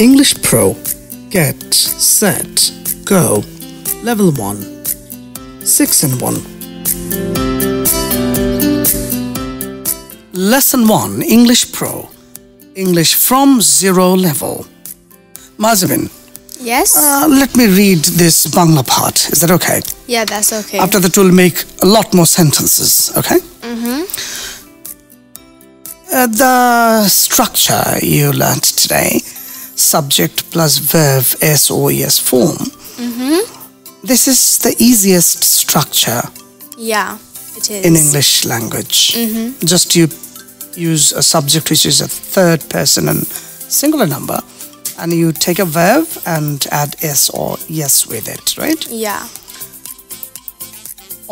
English Pro. Get, set, go. Level 1. 6 and 1. Lesson 1 English Pro. English from zero level. Mazabin, Yes? uh, let me read this Bangla part. Is that okay? yeah, that's okay. After that, we'll make a lot more sentences, okay? Mm-hmm. Uh, the structure you learnt today, subject plus verb SOES form, this is the easiest structure yeah, it is. in English language. Just you use a subject which is a third person and singular number, and you take a verb and add S or yes with it, right? Yeah.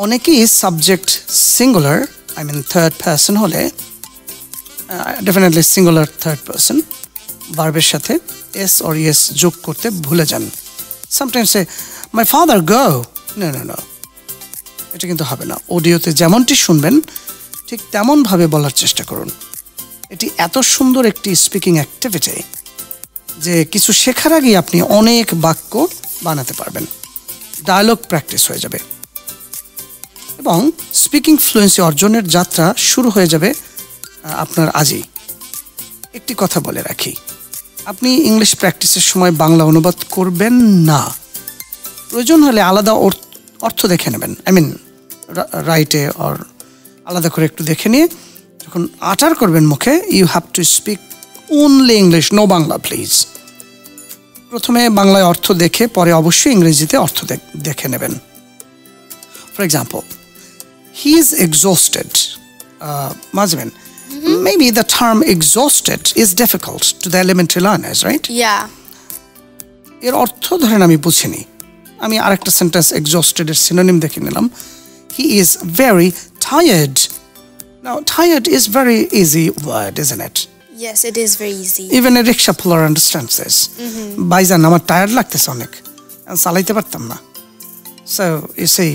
অনেকেই subject singular I mean third person হলে definitely singular third person ভার্বের সাথে S or es যোগ করতে ভুলে যান। Sometimes সে মাই father গো না এটা কিন্তু হবে না। অডিওতে যেমনটি শুনবেন, ঠিক তেমনভাবে বলার চেষ্টা করুন। এটি এত সুন্দর একটি স্পিকিং অ্যাক্টিভিটি যে কিছু শেখার আগেই আপনি অনেক বাক্য বানাতে পারবেন। ডায়ালগ প্র্যাকটিস হয়ে যাবে। এবং স্পিকিং ফ্লুয়েন্সি অর্জনের যাত্রা শুরু হয়ে যাবে আপনার আজই। একটি কথা বলে রাখি। আপনি ইংলিশ প্র্যাকটিসের সময় বাংলা অনুবাদ করবেন না। প্রয়োজন হলে আলাদা অর্থ দেখে নেবেন। আই মিন রাইটে অর আলাদা করে একটু দেখে নিয়ে যখন আটার করবেন মুখে you have to speak only English no Bangla please প্রথমে বাংলায় অর্থ দেখে পরে অবশ্যই ইংরেজিতে অর্থ দেখ- নেবেন। For example he is exhausted. Uh, Mazmin, maybe the term exhausted is difficult to the elementary learners, right? Yeah. এর অর্থ ধরেন আমি বুঝিনি আমি আরেকটা সেন্টেন্স এক্সস্টেড এর সিনোনিম দেখে নিলাম he is very tired now tired is very easy word isn't it? Yes, it is very easy. Even a rickshaw puller understands this. বাইজান আমার টায়ার্ড লাগতেছে অনেক আমি চালাইতে পারতাম না so you say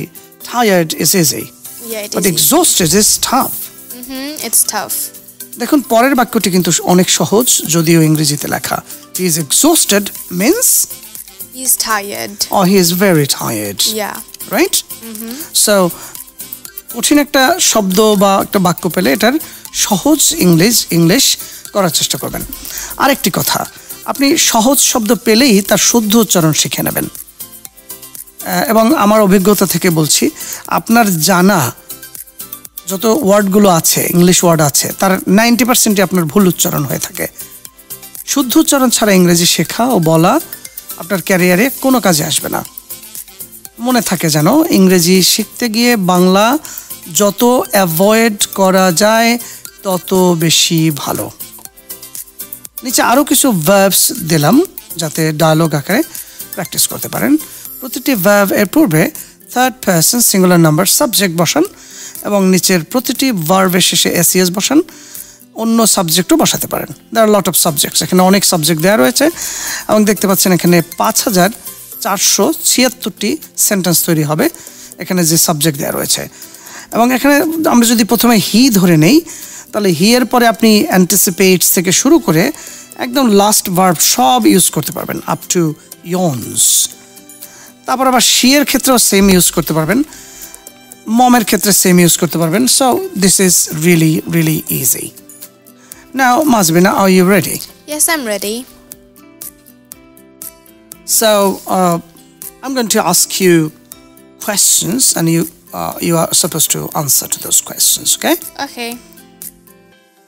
tired is easy Yeah, it but is. easy. Exhausted is tough Mhm, It's tough. দেখুন পরের বাক্যটি কিন্তু অনেক সহজ যদিও ইংরেজিতে লেখা he is exhausted means He's tired. Or he is very tired Yeah. Right so কঠিন একটা শব্দ বা একটা বাক্য পেলে এটার সহজ ইংলিশ ইংলিশ করার চেষ্টা করবেন আরেকটি কথা আপনি সহজ শব্দ পেলেই তার শুদ্ধ উচ্চারণ শিখে নেবেন এবং আমার অভিজ্ঞতা থেকে বলছি আপনার জানা যত ওয়ার্ডগুলো আছে, ইংলিশ ওয়ার্ড আছে, তার নাইনটি পার্সেন্টই আপনার ভুল উচ্চারণ হয়ে থাকে। শুদ্ধ উচ্চারণ ছাড়া ইংরেজি শেখা ও বলা আপনার ক্যারিয়ারে কোনো কাজে আসবে না। মনে থাকে যেন ইংরেজি শিখতে গিয়ে বাংলা যত অ্যাভয়েড করা যায়, তত বেশি ভালো। নিচে আরও কিছু ভার্বস দিলাম, যাতে ডায়লগ আকারে প্র্যাকটিস করতে পারেন। প্রতিটি ভার্ব এর পূর্বে third person singular number subject বসান। এবং নিচের প্রতিটি ভার্বের শেষে এসিএস বসান। অন্য সাবজেক্টও বসাতে পারেন। দেয়ার লট অফ সাবজেক্টস এখানে অনেক সাবজেক্ট দেওয়া রয়েছে। এবং দেখতে পাচ্ছেন এখানে পাঁচ হাজার চারশো ছিয়াত্তরটি সেন্টেন্স তৈরি হবে এখানে যে সাবজেক্ট দেওয়া রয়েছে। এবং এখানে আমরা যদি প্রথমে হি ধরে নেই, তাহলে হি এর পরে আপনি অ্যান্টিসিপেটস থেকে শুরু করে একদম লাস্ট ভার্ব সব ইউজ করতে পারবেন আপ টু ইয়নস তারপর আবার শি এর ক্ষেত্রেও সেম ইউজ করতে পারবেন। মমের ক্ষেত্রে সেম ইউজ করতে পারবেন so this is really really easy now মাজবিনা are you ready Yes, I'm ready. So uh, I'm going to ask you questions, and you uh, you are supposed to answer to those questions. Okay? Okay.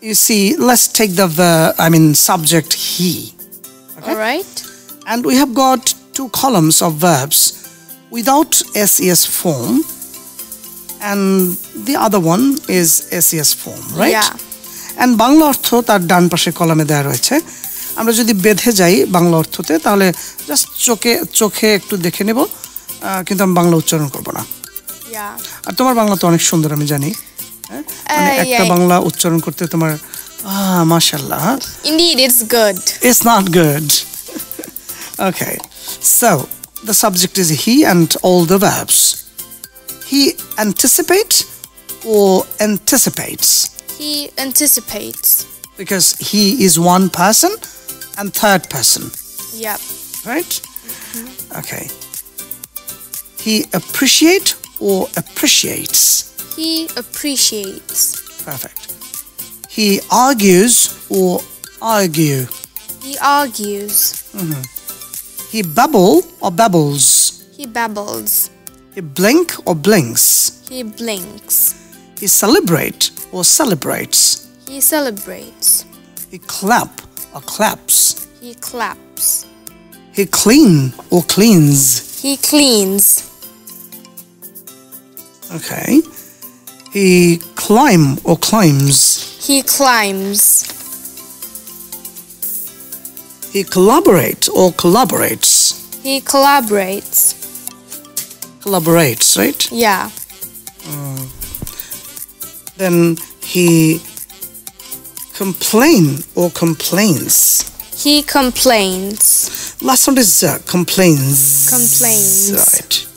You see, let's take the verb, I mean subject he, All right. and we have got two columns of verbs without ses form, And the other one is ses form, right? Yeah. And Bangla অর্থ তার ডান পাশে কলামে দেওয়া রয়েছে আমরা যদি বেঁধে যাই বাংলা অর্থতে তাহলে জাস্ট চোখে চোখে একটু দেখে নেব আহ, কিন্তু আমি বাংলা উচ্চারণ করব না Yeah. আর তোমার বাংলা তো অনেক সুন্দর আমি জানি হ্যাঁ? মানে আহ, একটা. বাংলা উচ্চারণ করতে তোমার মাশাল্লাহ Indeed, it's good. It's not good. okay. So the subject is he and all the verbs. He anticipates or anticipates He anticipates. because he is one person and third person. Yep. right? Okay. He appreciate or appreciates. He appreciates. Perfect. He argues or argue. He argues. Mm-hmm. He babble or babbles. He babbles. He blink or blinks. He blinks. He celebrate or celebrates. He celebrates. He clap or claps. He claps. He clean or cleans. He cleans. Okay. He climb or climbs. He climbs. He collaborate or collaborates. He collaborates. Collaborates, right? Yeah. Then he complain or complains. He complains. Last one is uh, complains. Complains. Right.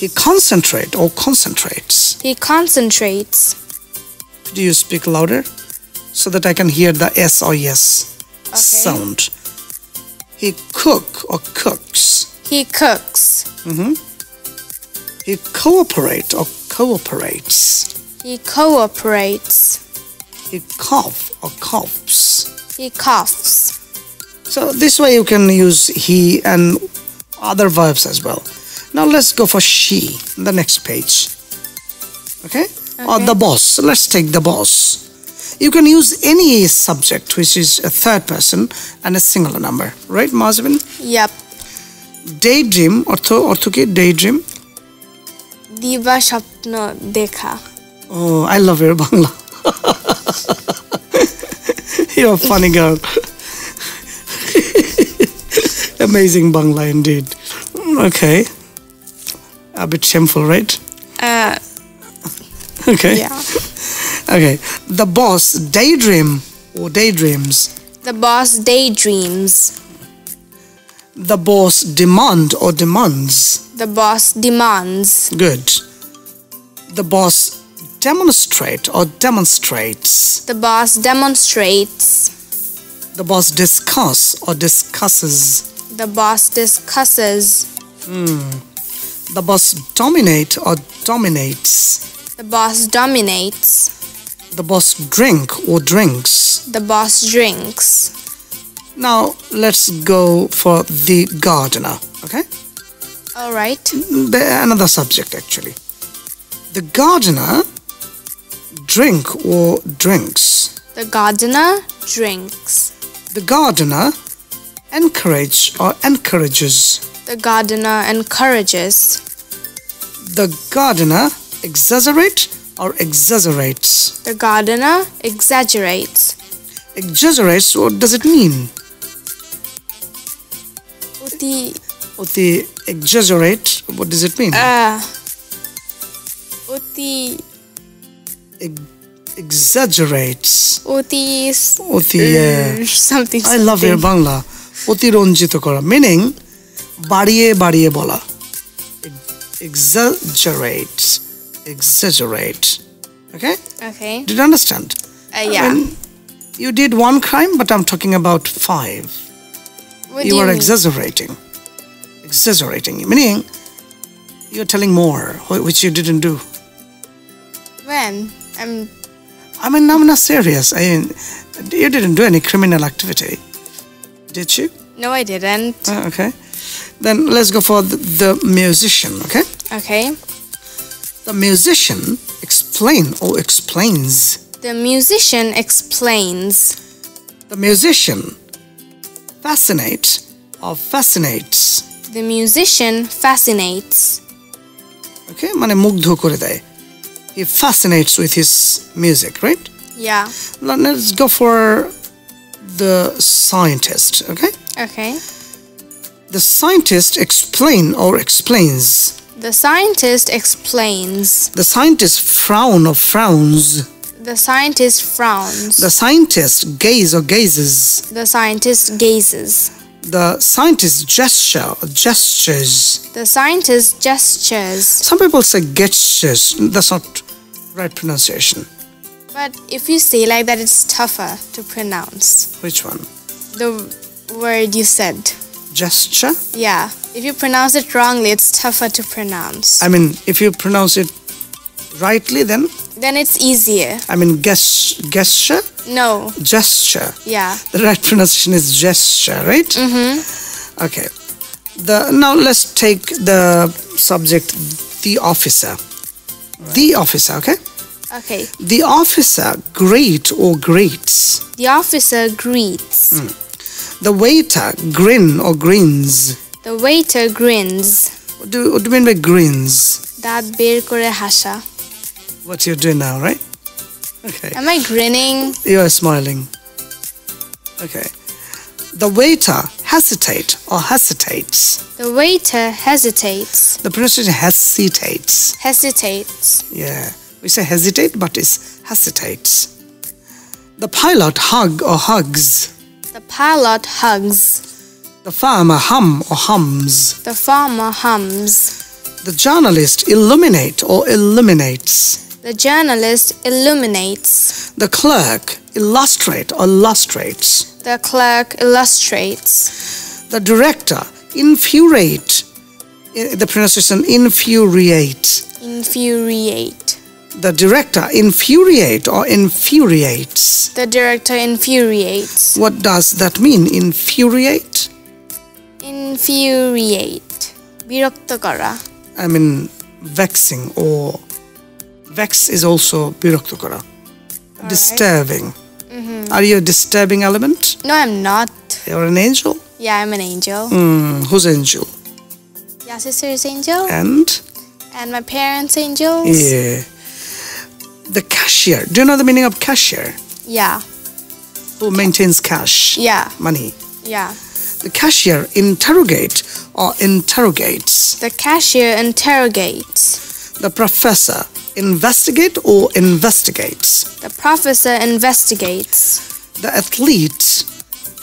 He concentrate or concentrates. He concentrates. Do you speak louder so that I can hear the S or yes sound? He cook or cooks. He cooks. He cooperate or cooperates. He cooperates. He cough or coughs. He coughs. So this way you can use he and other verbs as well. Now let's go for she, the next page. Okay? Or Okay. the boss. Let's take the boss. You can use any subject which is a third person and a singular number, right, Mazvin? Yep. Daydream, অর্থ অর্থ কি daydream? দিবা স্বপ্ন দেখা Oh, I love your Bangla. You're a funny girl. Amazing Bangla indeed. Okay. A bit shameful, right? Uh, Okay. yeah. Okay. The boss daydream or daydreams. The boss daydreams. The boss demand or demands. the boss demands. Good. The boss demonstrate or demonstrates. The boss demonstrates. The boss discuss or discusses. The boss discusses. Hmm. The boss dominate or dominates. The boss dominates. The boss drink or drinks. The boss drinks. Now let's go for the gardener. Okay? All right. The, another subject actually. The gardener drink or drinks. The gardener drinks. The gardener encourage or encourages. The gardener encourages. The gardener exaggerate or exaggerates. The gardener exaggerates. Exaggerates, what does it mean? অতি What the exaggerate, what does it mean? uh, অতি Ex- exaggerates. অতি অতি yeah. something I love your something. Bangla অতিরঞ্জিত করা meaning বাড়িয়ে বাড়িয়ে বলা exaggerate exaggerate okay Okay. did you understand Uh, yeah. When you did one crime but i'm talking about five what you do you are mean? exaggerating exaggerating meaning you're telling more which you didn't do when? I'm i mean i'm not serious i mean you didn't do any criminal activity did you no I didn't. Uh, okay. Then let's go for the, the musician, okay? Okay. The musician explain or explains. The musician explains. The musician fascinate or fascinates. The musician fascinates. Okay? মানে মুগ্ধ করে দেয়. He fascinates with his music, right? Yeah. Now let's go for the scientist, okay? Okay. The scientist explain or explains. The scientist explains. The scientist frown or frowns. The scientist frowns. The scientist gaze or gazes. The scientist gazes. The scientist gesture gestures. The scientist gestures. Some people say gestures. That's not right pronunciation. But if you say like that, it's tougher to pronounce. Which one? The word you said. Gesture. Yeah. If you pronounce it wrongly, it's tougher to pronounce. I mean, if you pronounce it rightly, then then it's easier. I mean, ges- gesture, No. gesture. Yeah. The right pronunciation is gesture, right? Mm-hmm. Okay. The now let's take the subject, the officer. The officer, okay? Okay. The officer greet or greets. The officer greets. The waiter grin or grins. The waiter grins. What do, what do you mean by grins? দাঁত বের করে হাসা What you're doing now, right? Okay. Am I grinning? You are smiling. Okay. The waiter hesitate or hesitates. The waiter hesitates. The pronunciation hesitates. Hesitates. Yeah. We say hesitate, but it's hesitates. The pilot hug or hugs. The pilot hugs. The farmer hum or hums. The farmer hums. The journalist illuminate or illuminates. The journalist illuminates. The clerk illustrate or illustrates. The clerk illustrates. The director infuriate. Eh, The pronunciation infuriate. Infuriate. The director infuriate or infuriates. The director infuriates. What does that mean? Infuriate? Infuriate. বিরক্ত করা I mean, vexing or vex is also biroktokara. Disturbing. Are you a disturbing element? No, I'm not. You're an angel? Yeah, I'm an angel. Hmm, who's angel? Yeah, sister's angel. And? And my parents' angels. Yeah. The cashier. Do you know the meaning of cashier? Yeah. Who maintains cash? Yeah. Money. Yeah. The cashier interrogate or interrogates. The cashier interrogates. The professor investigate or investigates. The professor investigates. The athlete.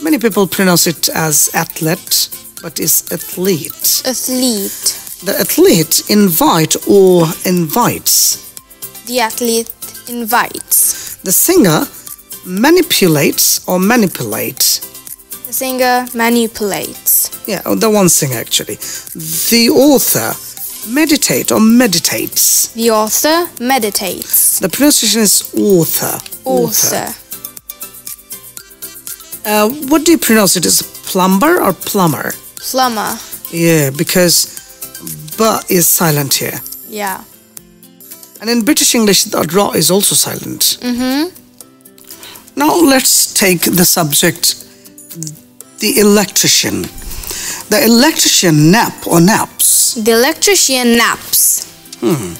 Many people pronounce it as athlete, but it's athlete. Athlete. The athlete invite or invites. The athlete invites. The singer manipulates or manipulates. The singer manipulates. Yeah, oh, the one singer actually. The author meditate or meditates. The author meditates. The pronunciation is author. Author. Uh, what do you pronounce it as plumber or plumber? Plumber. Yeah, because b is silent here. Yeah. And in British English, the draw is also silent. Mm-hmm. Now let's take the subject, the electrician. The electrician nap or naps. The electrician naps. Hmm.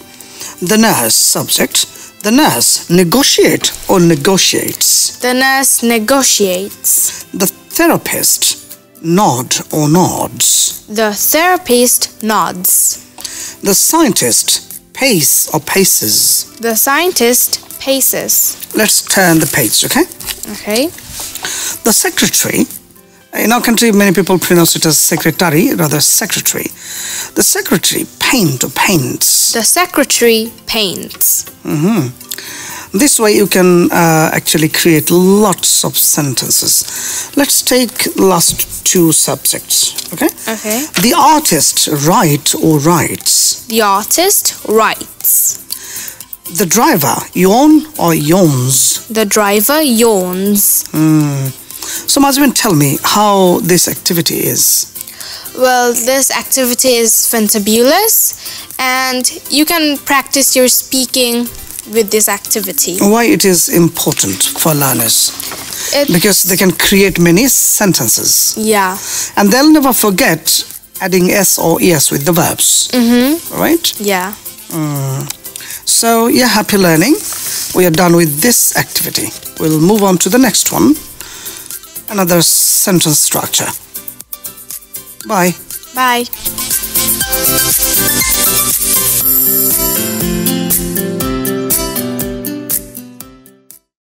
The nurse subject. The nurse negotiate or negotiates. The nurse negotiates. The therapist nod or nods. The therapist nods. The scientist pace or paces. The scientist paces. Let's turn the page, okay? Okay. The secretary, in our country, many people pronounce it as secretary, rather secretary. The secretary paint or paints. The secretary paints. This way you can uh, actually create lots of sentences. Let's take last two subjects, okay? Okay. The artist write or writes. The artist writes. The driver yawn or yawns. The driver yawns. So Mazmin, tell me how this activity is. Well, this activity is fantabulous and you can practice your speaking with this activity. Why it is important for learners? It, Because they can create many sentences. yeah. And they'll never forget adding s or es with the verbs. Mm-hmm. Right? Yeah. So, yeah, happy learning. We are done with this activity. We'll move on to the next one. Another sentence structure. Bye. Bye.